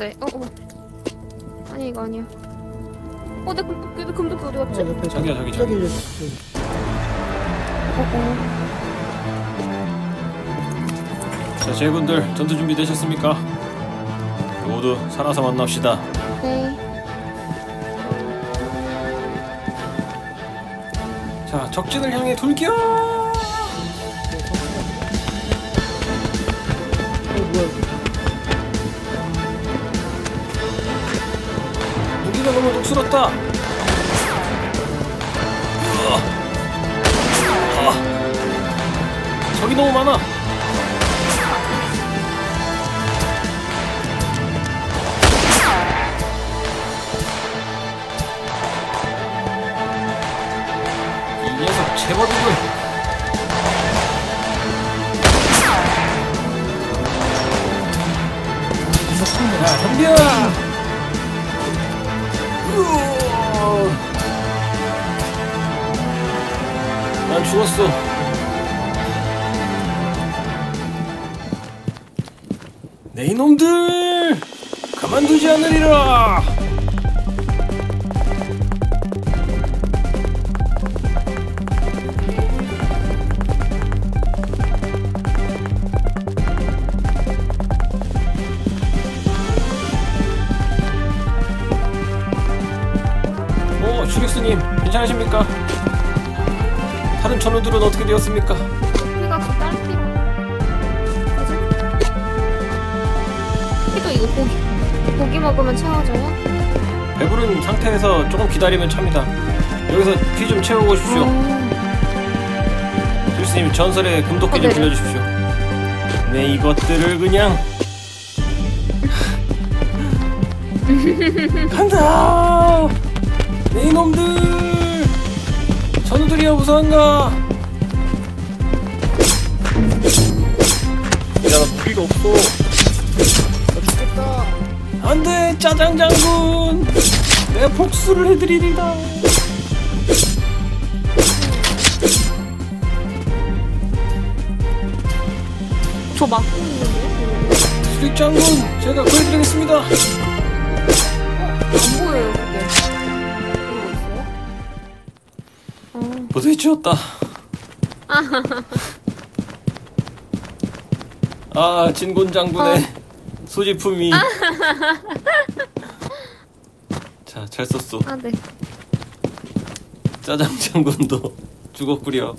네. 어, 어. 아니 이거 아니야. 어, 내 금도끼, 내 금도끼 어디 갔지? 어, 옆에 저기야, 저기, 저기 저기. 저기. 어, 어. 자, 제군들 전투 준비 되셨습니까? 모두 살아서 만납시다. 네. 자, 적진을 향해 돌격! 어 뭐야? 으아. 아. 적이 너무 많아. 이 녀석 제법이군. 야, 덤벼! 난 죽었어. 내 이놈들! 가만두지 않으리라! 오, 슈렉스님, 괜찮으십니까? 다른 전우들은 어떻게 되었습니까? 피가 그 딸피로. 그지? 피도 이거 고기 고기 먹으면 채워져요? 배부른 상태에서 조금 기다리면 찹니다. 여기서 피 좀 채우고 오십시오. 어. 슈렉스님, 전설의 금도끼 어, 좀 네. 빌려주십시오. 네, 이것들을 그냥... 간다! 네, 이놈들! 전우들이야 무서운가? 야, 나 무기가 없어. 나 죽겠다. 안돼 짜장 장군 내가 복수를 해드리리다 저 막고 있는데? 수릭 장군 제가 구해드리겠습니다 안 보여요, 어. 부대찌었다 아 진군 장군의 소지품이 자 잘 썼어 아, 네. 짜장 장군도 죽었구려